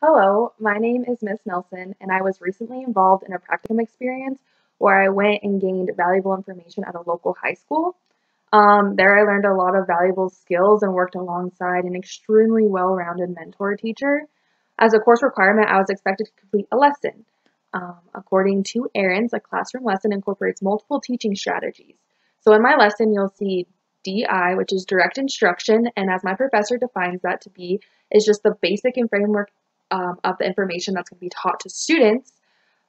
Hello, my name is Miss Nelson, and I was recently involved in a practicum experience where I went and gained valuable information at a local high school. Um, there, I learned a lot of valuable skills and worked alongside an extremely well rounded mentor teacher. As a course requirement, I was expected to complete a lesson. Um, according to Arends, a classroom lesson incorporates multiple teaching strategies. So, in my lesson, you'll see DI, which is direct instruction, and as my professor defines that to be, is just the basic and framework um, of the information that's going to be taught to students.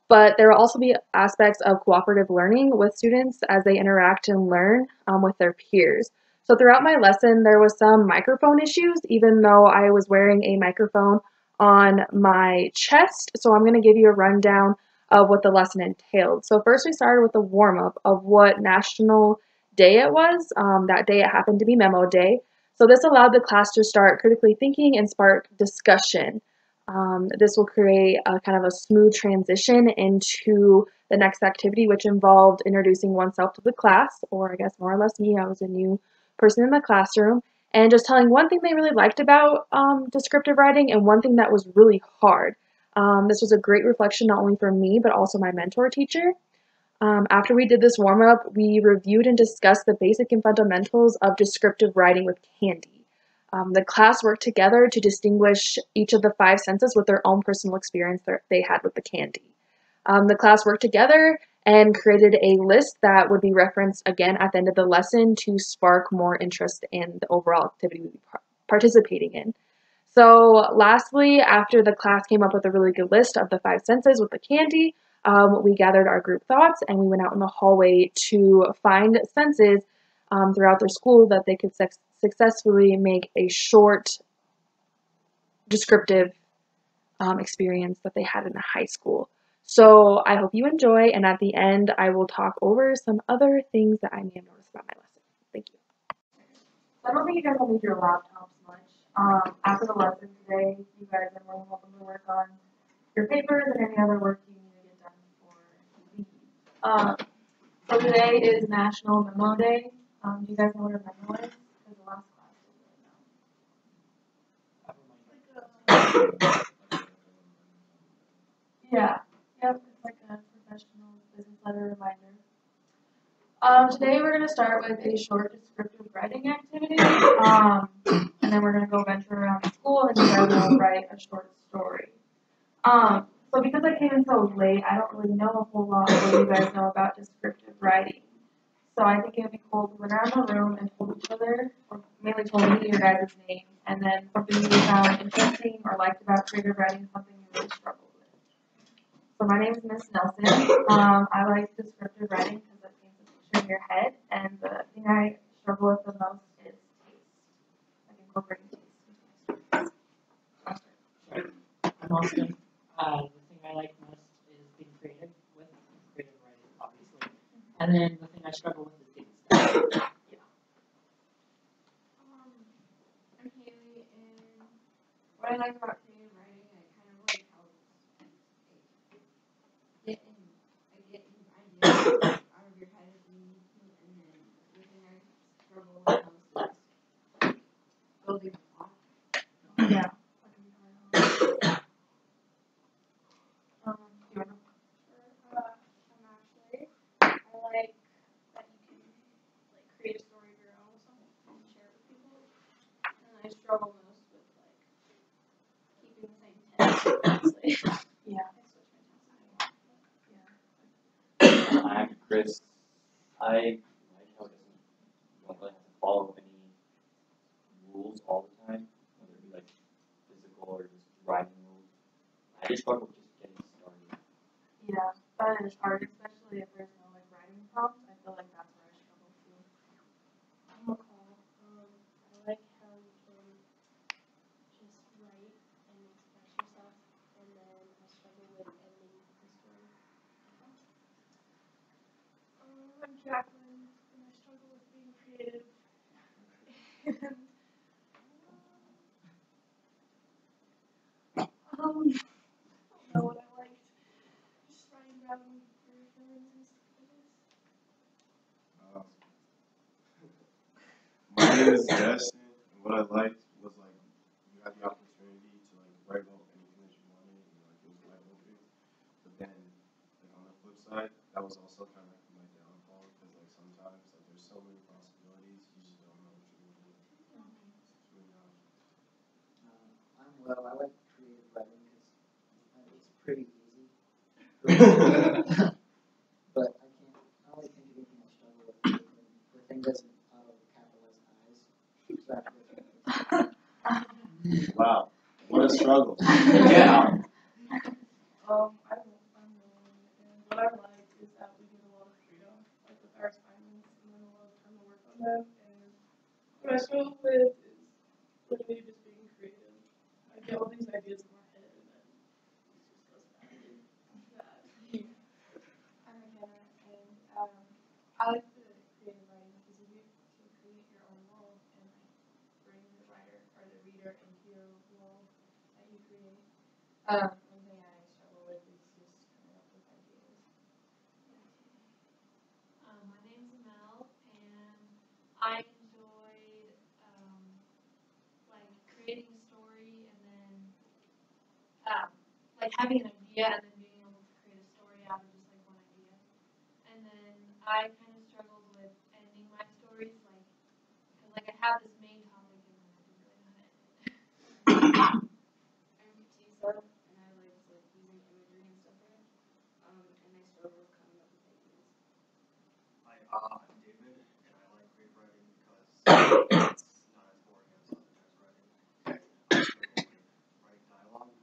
But there will also be aspects of cooperative learning with students as they interact and learn um, with their peers. So throughout my lesson, there was some microphone issues, even though I was wearing a microphone on my chest. So I'm going to give you a rundown of what the lesson entailed. So first we started with a warm-up of what national day it was. Um, that day it happened to be memo day. So this allowed the class to start critically thinking and spark discussion. Um, this will create a kind of a smooth transition into the next activity, which involved introducing oneself to the class, or I guess more or less me, I was a new person in the classroom, and just telling one thing they really liked about um, descriptive writing and one thing that was really hard. Um, this was a great reflection not only for me, but also my mentor teacher. Um, after we did this warm up, we reviewed and discussed the basic and fundamentals of descriptive writing with Candy. Um, the class worked together to distinguish each of the five senses with their own personal experience that they had with the candy. Um, the class worked together and created a list that would be referenced again at the end of the lesson to spark more interest in the overall activity we were participating in. So lastly, after the class came up with a really good list of the five senses with the candy, um, we gathered our group thoughts and we went out in the hallway to find senses um, throughout their school that they could successfully make a short descriptive um, experience that they had in the high school. So I hope you enjoy, and at the end, I will talk over some other things that I may have noticed about my lesson. Thank you. I don't think you guys will need your laptops much. Um, after the lesson today, you guys are more welcome to work on your papers and any other work you need to get done before you leave. Um, so today is National Memo Day. Um, do you guys know what a memo is? Yeah, yep, it's like a professional business letter reminder. Um, today we're going to start with a short descriptive writing activity, um, and then we're going to go venture around the school and guys will write a short story. Um, so because I came in so late, I don't really know a whole lot of what you guys know about descriptive writing. So I think it would be cool if we around the room and told each other, or mainly told me your guys' names, and then something you found interesting or liked about creative writing, something you really struggled with. So my name is Miss Nelson. Um, I like descriptive writing because it paints a picture in your head, and the thing I struggle with the most is taste, like incorporating taste. I'm Austin. Uh, the thing I like most is being creative with creative writing, obviously. And then the thing I struggle with is getting started. Um, I'm Haley, and what I like about creative writing, I kind of like how it's like, getting, like getting ideas out of your head if you need to, and then the thing I struggle with most is building. Yeah. Um, do you wanna- Uh, I'm Ashley. I like that you can like create a story of your own with something and share it with people. And I struggle most with like keeping the same tense, honestly. Yeah. I switch my tense a lot. I'm Chris. I like how it doesn't, you don't really have to follow any rules all the time, whether it be like physical or just writing rules. I just struggle with just getting started. Yeah, that is hard, especially if there's no like writing prompts. I feel like that's where I struggle too. I'm McCall. Um, I like how you can just write and express yourself, and then I struggle with ending the story. Um, I'm Jacqueline, and I struggle with being creative. and, um, was best and what I liked was like you had the opportunity to like write about anything that you wanted and like it was wide open. But then like on the flip side, that was also kind of like my downfall because like sometimes like there's so many possibilities you just don't know what you're gonna do. Um, I'm well. I like creative writing because it's pretty easy. Wow, what a struggle. Yeah. Um, I don't, and what I like is that we get a lot of freedom, like with our assignments, and then a lot of time to work on them, and what I struggle with is literally just being creative. I get all these ideas in my head, and then it just goes bad. Bad. I'm McKenna, and um, I like the creative writing because you get to create your own world and like bring the writer or the reader into your world that you create. Um, one thing I struggle with is just coming up with ideas. Um, my name's Mel, and I enjoyed, um, like creating a story and then, um, like having an idea and then being able to create a story out of just like one idea. And then I kind of struggled with ending my stories, like, cause like I have this main topic and then I didn't really know how to end it. I'm Katisa, and I like like using imagery and stuff like that. Um, and I struggle with coming up with ideas. Hi, uh, I'm David, and I like creative writing because it's not as boring as other types of writing. I struggle with writing dialogue.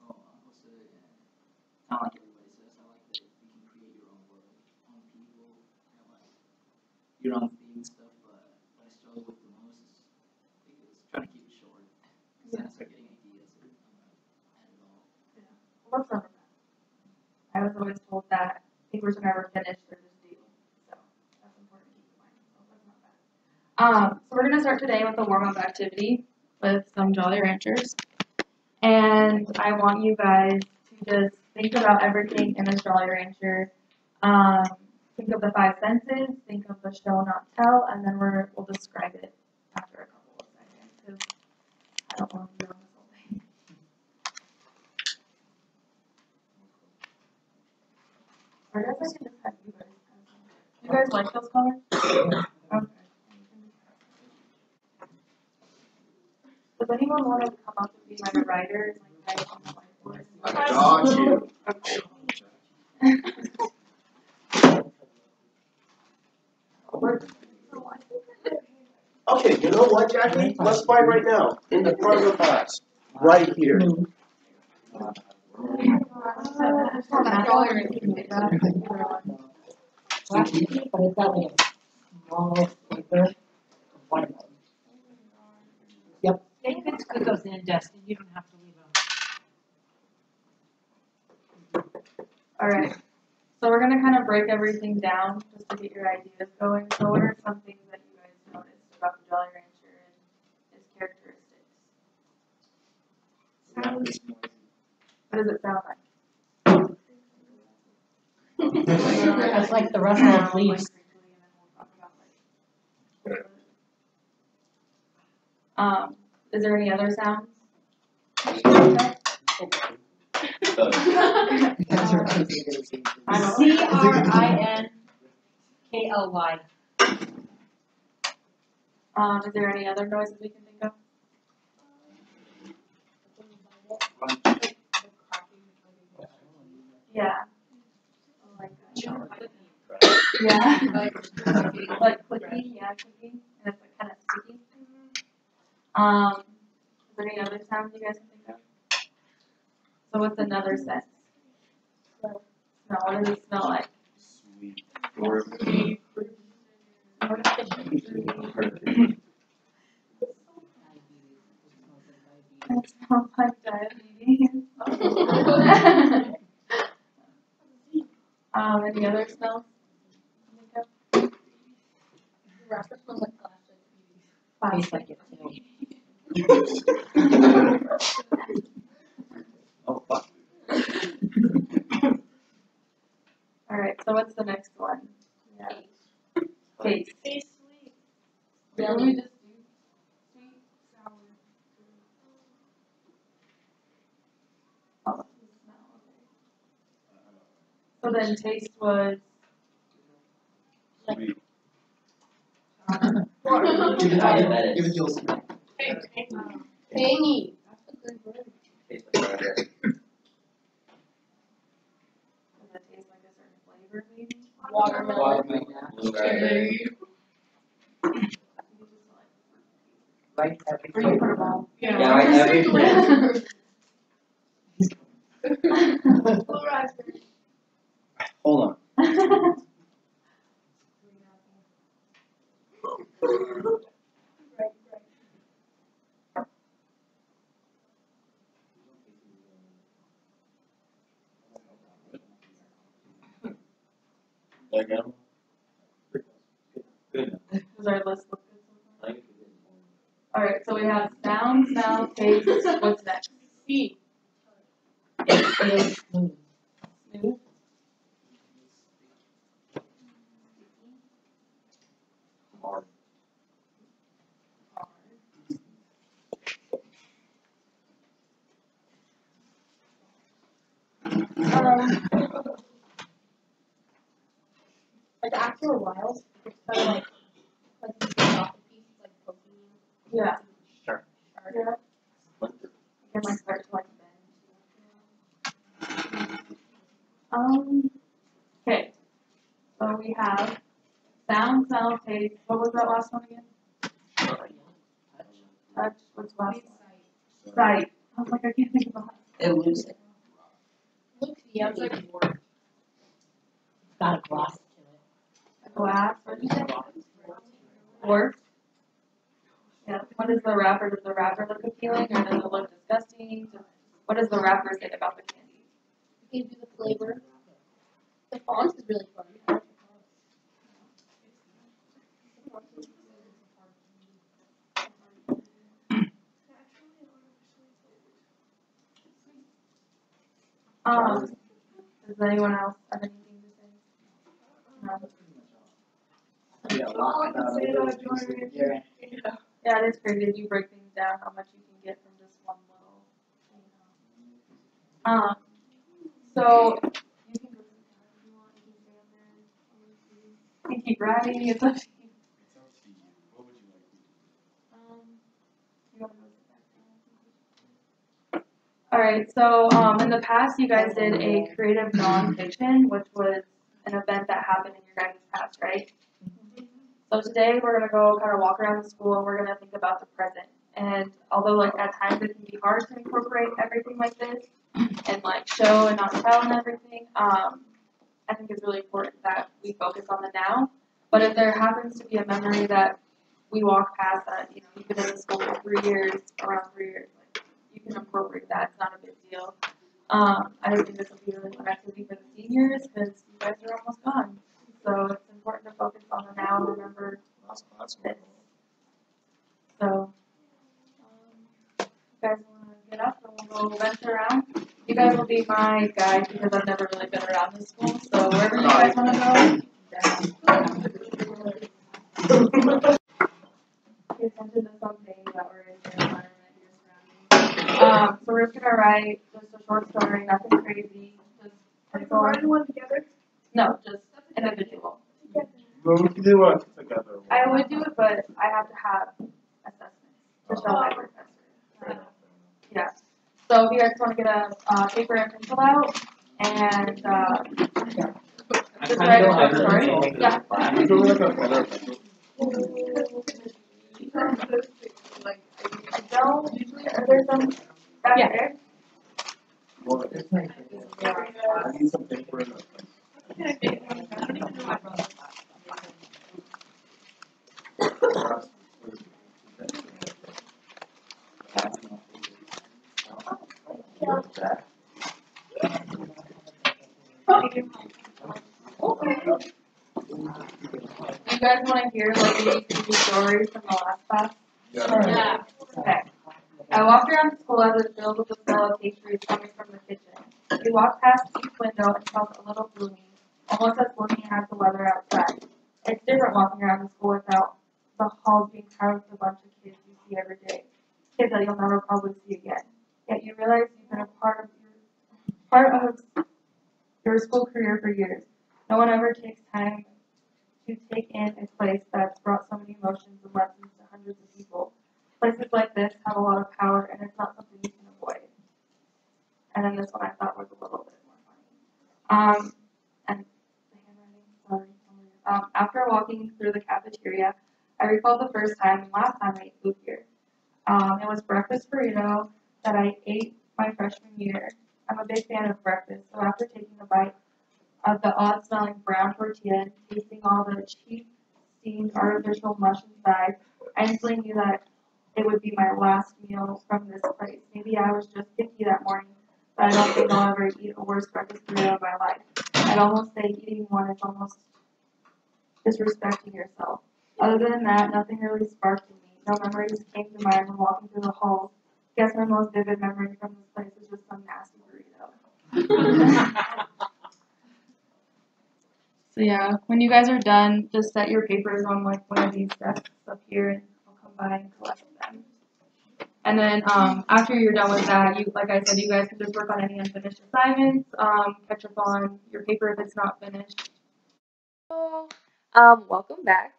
Oh, I'm also, yeah, of like everybody says, I like that you can create your own world, own people, like your own theme and stuff, but what I struggle with the most is because trying to keep it short, because then I start getting ideas and I'm not at it all. With that? I was always told that papers are never finished, they're just due. So that's important to keep in mind. So that's not bad. Um, so we're gonna start today with a warm-up activity with some Jolly Ranchers. And I want you guys to just think about everything in this Jolly Rancher. Um, think of the five senses, think of the show, not tell, and then we're, we'll describe it after a couple of seconds, I don't want to on this whole thing. Or I guess I you guys. You guys like those colors? Okay. Does anyone want to come up and be my writer? Like, write on the whiteboard? I got you. Okay. Okay, you know what, Jackie? Let's fight right now, in the front of the class, right here. But it's got like a small paper, one. Yep. Yeah, you can scoot in, Justin, you don't have to leave them. Alright, so we're gonna kind of break everything down just to get your ideas going. So what are some things that you guys noticed about the Jolly Rancher and his characteristics? What does it sound like? That's like the rustle of leaves. Um, is there any other sounds? C R I N K L Y. Um, is there any other noises we can think of? Yeah. Like, yeah. Like clicking, yeah, clicking, and it's like kind of sticky. Um, is there any other sounds you guys can think of? So what's another sense? Smell, what does it smell like? Sweet. It smells like diabetes. Um, any other smells? Like it too. Oh, fuck. Alright, so what's the next one? Yeah. Taste. Taste sweet. What do we just do? Sweet, sour. Oh, smell, then taste was, Sweet. Give it, Diabetic. give it to us. Tangy. Tastes like raspberry. Does it taste like a certain flavor maybe? Watermelon. Watermelon. Blueberry. Like every Or you put them all. Yeah, like every Blue. Hold on. Like, um, Good. Does our list look good so far? I think. Alright, so we have sound, smell, taste, what's next? See. Smooth. Hard. Um, like after a while, it's kind of like, like you take off a piece, it's like poking you. Yeah. Sure. Sharp. Yeah. Splinter. It might start to like bend. Um, okay. So we have sound, smell, taste, what was that last one again? Touch, what's the last one? Sight. I was like, I can't think of the It looks Look, yeah, it's like, Got a gloss to it. glass, what did you say? Or? Yeah, what is the wrapper? Does the wrapper look appealing or does it look disgusting? What does the wrapper say about the candy? gives you the flavor. The font is really fun. I like the font. The font is Um, does anyone else have anything to say? No? Yeah, All I can say about Jordan. Yeah. Yeah, it is crazy if you break things down, how much you can get from just one little, know. Um, so, you can go if you want, you can stay up there, you can keep writing, it's up to you. it's up to you. What would you like me to do? Um, you wanna go sit down? Alright, so, um, in the past, you guys did a creative nonfiction, which was an event that happened in your guys' past, right? So today, we're gonna go kind of walk around the school and we're gonna think about the present. And although like at times it can be hard to incorporate everything like this and like show and not tell and everything, um, I think it's really important that we focus on the now. But if there happens to be a memory that we walk past that, you know, you've been in the school for three years, around three years, can incorporate that, it's not a big deal. Um, I don't think this will be really fun activity for the seniors, because you guys are almost gone. So it's important to focus on the now and remember Last class. this. So, um, you guys wanna get up and we'll go venture around? You guys will be my guide, because I've never really been around this school, so wherever you guys wanna go, down. Pay attention to something that we're in your environment, your surroundings. We're just gonna write just a short story, nothing crazy, just pencil. Writing one together. No, just individual. Well, we can do it together. I would do it, but I have to have assessments to show my professor. Fair enough, Yeah. So if you guys wanna get a, uh, paper and pencil out and, uh, just write a short story, yeah. fair. We go like a. Like, I don't usually, are there some back Yeah. there? Well, I need some paper and a pencil. You guys wanna hear like the ACB stories from the last class? Yeah. Okay. I walked around the school as it filled with the smell of pastries coming from the kitchen. We walked past each window and felt a little gloomy, almost as gloomy as the weather outside. It's different walking around the school without the halls being crowded with a bunch of kids you see every day. Kids that you'll never probably see again. Yet you realize you've been a part of your part of your school career for years. No one ever takes time to take in a place that's brought so many emotions and lessons to hundreds of people. Places like this have a lot of power, and it's not something you can avoid. And then this one I thought was a little bit more funny. Um, and the handwriting, sorry. Um, after walking through the cafeteria, I recall the first time and last time I ate food here. Um, it was breakfast burrito that I ate my freshman year. I'm a big fan of breakfast, so after taking a bite of the odd smelling brown tortilla and tasting all the cheap steamed artificial mush inside, I instantly knew that it would be my last meal from this place. Maybe I was just picky that morning, but I don't think I'll ever eat a worse breakfast burrito of my life. I'd almost say eating one is almost disrespecting yourself. Other than that, nothing really sparked in me. No memories came to mind when walking through the halls. Guess my most vivid memory from this place is just some nasty burrito. So yeah, when you guys are done, just set your papers on like one of these desks up here and I'll come by and collect. And then um, after you're done with that, you like I said, you guys can just work on any unfinished assignments, um, catch up on your paper if it's not finished. Um, welcome back.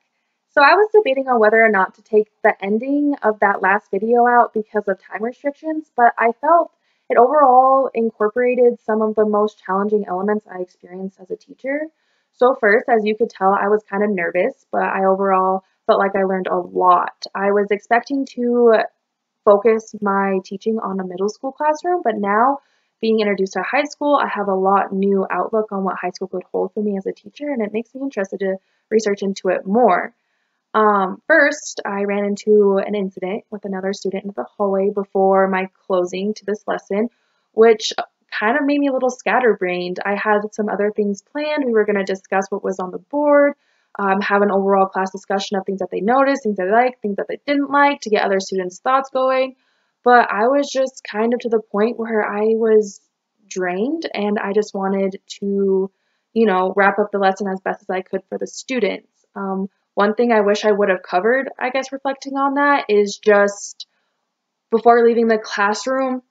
So I was debating on whether or not to take the ending of that last video out because of time restrictions, but I felt it overall incorporated some of the most challenging elements I experienced as a teacher. So first, as you could tell, I was kind of nervous, but I overall felt like I learned a lot. I was expecting to focus my teaching on a middle school classroom, but now being introduced to high school, I have a lot new outlook on what high school could hold for me as a teacher, and it makes me interested to research into it more. Um, first, I ran into an incident with another student in the hallway before my closing to this lesson, which kind of made me a little scatterbrained. I had some other things planned. We were going to discuss what was on the board, um, have an overall class discussion of things that they noticed, things they liked, things that they didn't like, to get other students' thoughts going. But I was just kind of to the point where I was drained and I just wanted to, you know, wrap up the lesson as best as I could for the students. Um, one thing I wish I would have covered, I guess, reflecting on that, is just before leaving the classroom,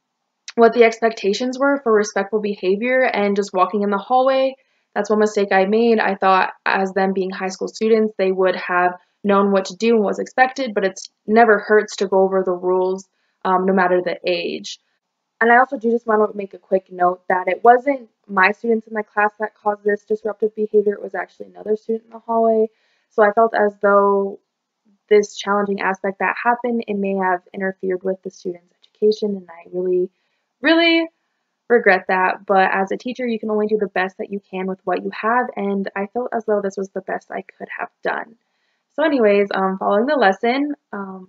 what the expectations were for respectful behavior and just walking in the hallway. That's one mistake I made. I thought, as them being high school students, they would have known what to do and was expected, but it's never hurts to go over the rules, um, no matter the age. And I also do just want to make a quick note that it wasn't my students in my class that caused this disruptive behavior, it was actually another student in the hallway. So I felt as though this challenging aspect that happened, it may have interfered with the student's education, and I really really regret that, but as a teacher, you can only do the best that you can with what you have, and I felt as though this was the best I could have done. So anyways, um, following the lesson, um,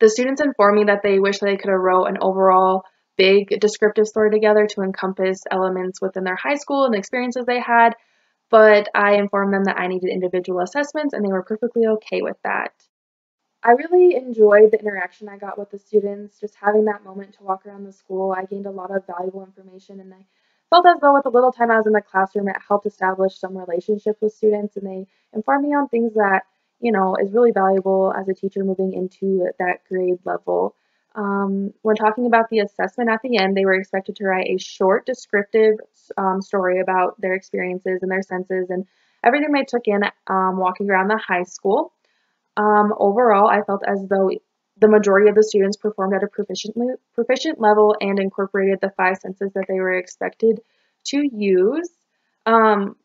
the students informed me that they wish they could have wrote an overall big descriptive story together to encompass elements within their high school and experiences they had, but I informed them that I needed individual assessments and they were perfectly okay with that. I really enjoyed the interaction I got with the students, just having that moment to walk around the school. I gained a lot of valuable information and I felt as though with the little time I was in the classroom, it helped establish some relationships with students and they informed me on things that, you know, is really valuable as a teacher moving into that grade level. Um, when talking about the assessment at the end, they were expected to write a short, descriptive um, story about their experiences and their senses and everything they took in um, walking around the high school. Um, overall, I felt as though the majority of the students performed at a proficiently, proficient level and incorporated the five senses that they were expected to use. Um,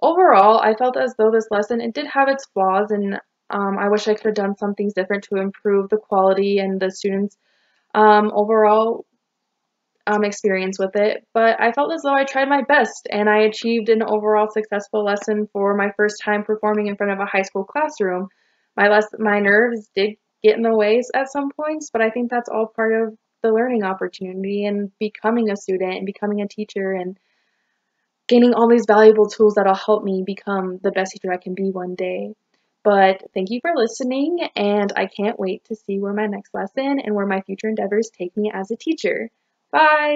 overall, I felt as though this lesson, it did have its flaws and um, I wish I could have done some things different to improve the quality and the students' um, overall um, experience with it. But I felt as though I tried my best and I achieved an overall successful lesson for my first time performing in front of a high school classroom my less my nerves did get in the ways at some points, but I think that's all part of the learning opportunity and becoming a student and becoming a teacher and gaining all these valuable tools that'll help me become the best teacher I can be one day. But thank you for listening, and I can't wait to see where my next lesson and where my future endeavors take me as a teacher. Bye!